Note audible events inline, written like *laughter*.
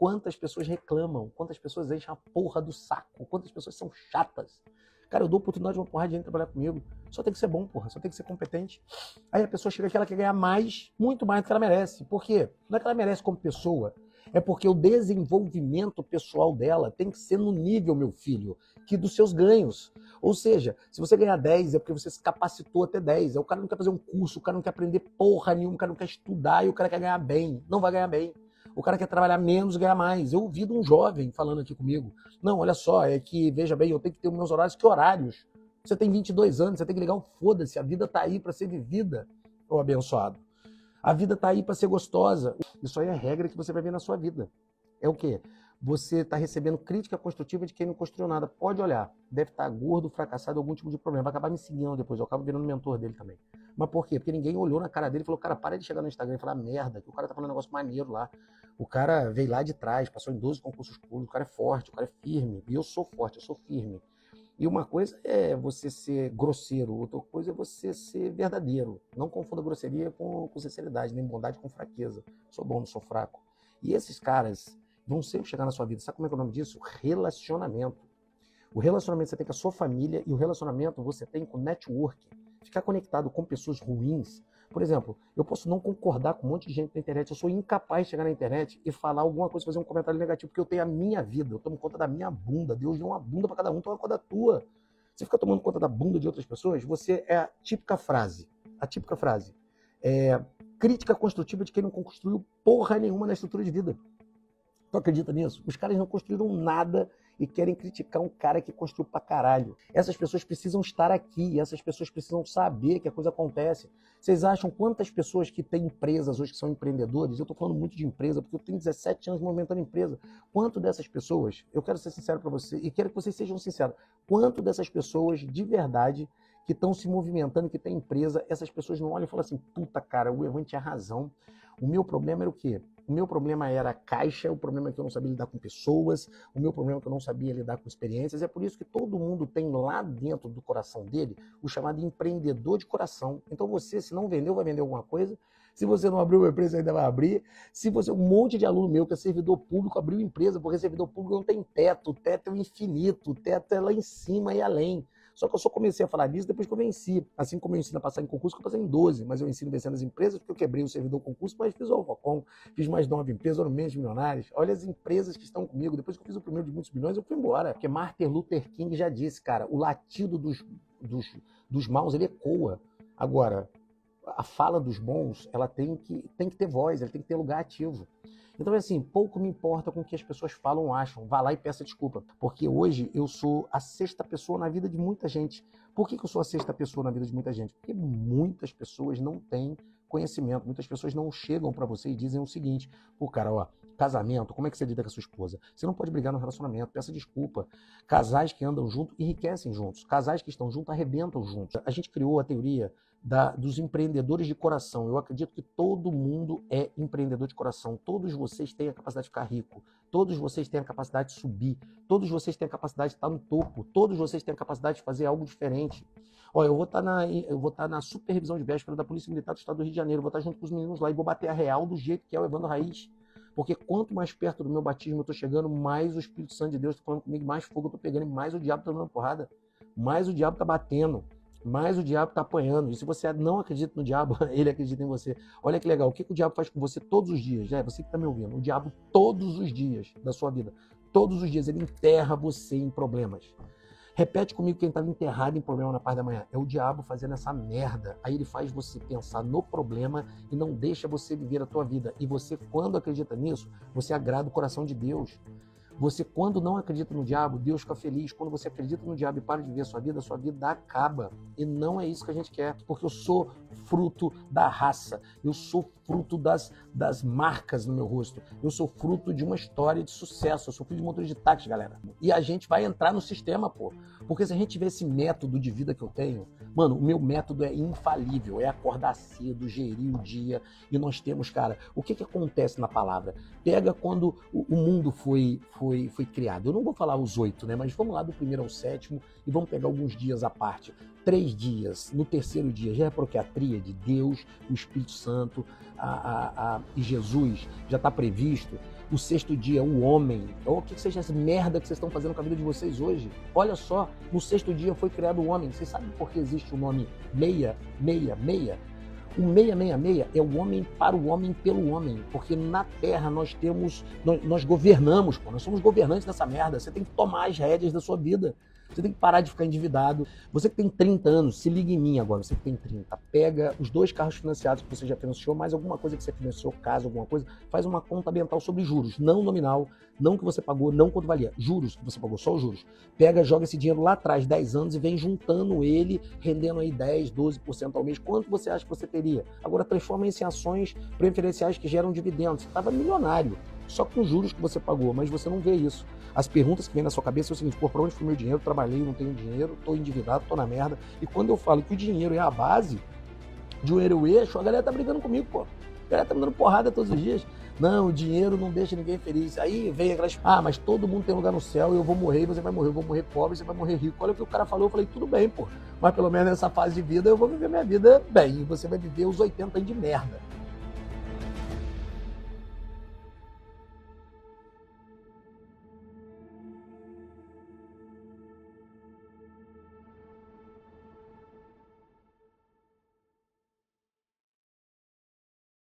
quantas pessoas reclamam, quantas pessoas enchem a porra do saco, quantas pessoas são chatas. Cara, eu dou oportunidade de uma porrada de gente trabalhar comigo. Só tem que ser bom, porra. Só tem que ser competente. Aí a pessoa chega aqui, ela quer ganhar mais, muito mais do que ela merece. Por quê? Não é que ela merece como pessoa. É porque o desenvolvimento pessoal dela tem que ser no nível, meu filho, que dos seus ganhos. Ou seja, se você ganhar 10, é porque você se capacitou até 10. O cara não quer fazer um curso, o cara não quer aprender porra nenhuma, o cara não quer estudar e o cara quer ganhar bem. Não vai ganhar bem. O cara quer trabalhar menos e ganhar mais. Eu ouvi de um jovem falando aqui comigo. Não, olha só, é que, veja bem, eu tenho que ter os meus horários. Que horários? Você tem 22 anos, você tem que ligar o foda-se. A vida tá aí para ser vivida, ô abençoado. A vida tá aí para ser gostosa. Isso aí é regra que você vai ver na sua vida. É o quê? Você está recebendo crítica construtiva de quem não construiu nada. Pode olhar. Deve estar tá gordo, fracassado, algum tipo de problema. Vai acabar me seguindo depois. Eu acabo virando mentor dele também. Mas por quê? Porque ninguém olhou na cara dele e falou, cara, para de chegar no Instagram e falar merda, que o cara tá falando um negócio maneiro lá. O cara veio lá de trás, passou em 12 concursos públicos, o cara é forte, o cara é firme. E eu sou forte, eu sou firme. E uma coisa é você ser grosseiro, outra coisa é você ser verdadeiro. Não confunda grosseria com, com sinceridade, nem bondade com fraqueza. Sou bom, não sou fraco. E esses caras vão sempre chegar na sua vida. Sabe como é que é o nome disso? Relacionamento. O relacionamento você tem com a sua família e o relacionamento você tem com o network. Ficar conectado com pessoas ruins por exemplo, eu posso não concordar com um monte de gente na internet, eu sou incapaz de chegar na internet e falar alguma coisa, fazer um comentário negativo, porque eu tenho a minha vida, eu tomo conta da minha bunda. Deus deu uma bunda para cada um, toma conta da tua. Você fica tomando conta da bunda de outras pessoas, você é a típica frase. A típica frase. É, crítica construtiva de quem não construiu porra nenhuma na estrutura de vida. Tu acredita nisso? Os caras não construíram nada e querem criticar um cara que construiu pra caralho. Essas pessoas precisam estar aqui, essas pessoas precisam saber que a coisa acontece. Vocês acham quantas pessoas que têm empresas hoje que são empreendedores? Eu tô falando muito de empresa, porque eu tenho 17 anos movimentando empresa. Quanto dessas pessoas, eu quero ser sincero para você e quero que vocês sejam sinceros, quanto dessas pessoas de verdade que estão se movimentando, que tem empresa, essas pessoas não olham e falam assim, puta cara, o Evan tinha razão. O meu problema era o quê? O meu problema era caixa, o problema é que eu não sabia lidar com pessoas, o meu problema é que eu não sabia lidar com experiências. É por isso que todo mundo tem lá dentro do coração dele o chamado empreendedor de coração. Então você, se não vendeu, vai vender alguma coisa. Se você não abriu uma empresa, ainda vai abrir. Se você, um monte de aluno meu que é servidor público, abriu empresa, porque servidor público não tem teto, o teto é o infinito, o teto é lá em cima e além. Só que eu só comecei a falar disso depois que eu venci. Assim como eu ensino a passar em concurso, que eu passei em 12, mas eu ensino vencendo as empresas, porque eu quebrei o servidor concurso, mas fiz o Alfacom, fiz mais nove empresas, foram menos milionários. Olha as empresas que estão comigo. Depois que eu fiz o primeiro de muitos milhões, eu fui embora. Porque Martin Luther King já disse, cara, o latido dos, dos, dos maus, ele ecoa. Agora, a fala dos bons, ela tem que, tem que ter voz, ela tem que ter lugar ativo. Então, assim, pouco me importa com o que as pessoas falam ou acham. Vá lá e peça desculpa. Porque hoje eu sou a sexta pessoa na vida de muita gente. Por que, que eu sou a sexta pessoa na vida de muita gente? Porque muitas pessoas não têm conhecimento. Muitas pessoas não chegam para você e dizem o seguinte: pô, cara, ó, casamento, como é que você lida com a sua esposa? Você não pode brigar no relacionamento, peça desculpa. Casais que andam juntos enriquecem juntos. Casais que estão juntos arrebentam juntos. A gente criou a teoria da, dos empreendedores de coração. Eu acredito que todo mundo é empreendedor de coração. Todos vocês têm a capacidade de ficar rico. Todos vocês têm a capacidade de subir. Todos vocês têm a capacidade de estar no topo. Todos vocês têm a capacidade de fazer algo diferente. Olha, eu vou estar na, eu vou estar na supervisão de véspera da Polícia Militar do Estado do Rio de Janeiro. vou estar junto com os meninos lá e vou bater a real do jeito que é o Evandro Raiz. Porque quanto mais perto do meu batismo eu estou chegando, mais o Espírito Santo de Deus está falando comigo, mais fogo eu estou pegando, mais o diabo está dando porrada. Mais o diabo está batendo mais o diabo está apanhando. E se você não acredita no diabo, *laughs* ele acredita em você. Olha que legal, o que, que o diabo faz com você todos os dias? É você que está me ouvindo. O diabo, todos os dias da sua vida, todos os dias, ele enterra você em problemas. Repete comigo quem estava enterrado em problema na parte da manhã. É o diabo fazendo essa merda. Aí ele faz você pensar no problema e não deixa você viver a tua vida. E você, quando acredita nisso, você agrada o coração de Deus. Você, quando não acredita no diabo, Deus fica feliz. Quando você acredita no diabo e para de viver a sua vida, a sua vida acaba. E não é isso que a gente quer, porque eu sou fruto da raça, eu sou fruto das, das marcas no meu rosto, eu sou fruto de uma história de sucesso, eu sou filho de motor de táxi, galera. E a gente vai entrar no sistema, pô. Porque se a gente tiver esse método de vida que eu tenho, mano, o meu método é infalível, é acordar cedo, gerir o dia. E nós temos, cara, o que que acontece na palavra? Pega quando o, o mundo foi, foi, foi criado. Eu não vou falar os oito, né? Mas vamos lá do primeiro ao sétimo e vamos pegar alguns dias à parte. Três dias. No terceiro dia, já é porque a tria de Deus, o Espírito Santo a, a, a, e Jesus já está previsto o sexto dia, o homem. Ou o que seja essa merda que vocês estão fazendo com a vida de vocês hoje. Olha só, no sexto dia foi criado o homem. Vocês sabem por que existe o nome meia, meia, meia? O 666 é o homem para o homem pelo homem, porque na Terra nós temos, nós, nós governamos, pô, nós somos governantes dessa merda. Você tem que tomar as rédeas da sua vida. Você tem que parar de ficar endividado. Você que tem 30 anos, se liga em mim agora, você que tem 30. Pega os dois carros financiados que você já financiou, mais alguma coisa que você financiou, caso alguma coisa, faz uma conta ambiental sobre juros, não nominal, não que você pagou, não quanto valia, juros que você pagou, só os juros. Pega, joga esse dinheiro lá atrás, 10 anos, e vem juntando ele, rendendo aí 10, 12% ao mês. Quanto você acha que você teria? Agora transforma isso em ações preferenciais que geram dividendos. Você estava milionário só com os juros que você pagou, mas você não vê isso. As perguntas que vêm na sua cabeça é o seguinte: pô, para onde foi meu dinheiro? Trabalhei, não tenho dinheiro, estou endividado, estou na merda. E quando eu falo que o dinheiro é a base, dinheiro é o eixo, a galera tá brigando comigo, pô. A galera tá me dando porrada todos os dias. Não, o dinheiro não deixa ninguém feliz. Aí vem aquelas. Ah, mas todo mundo tem lugar no céu, eu vou morrer, você vai morrer, eu vou morrer pobre, você vai morrer rico. Olha o que o cara falou, eu falei, tudo bem, pô. Mas pelo menos nessa fase de vida eu vou viver minha vida bem. E você vai viver os 80 anos de merda.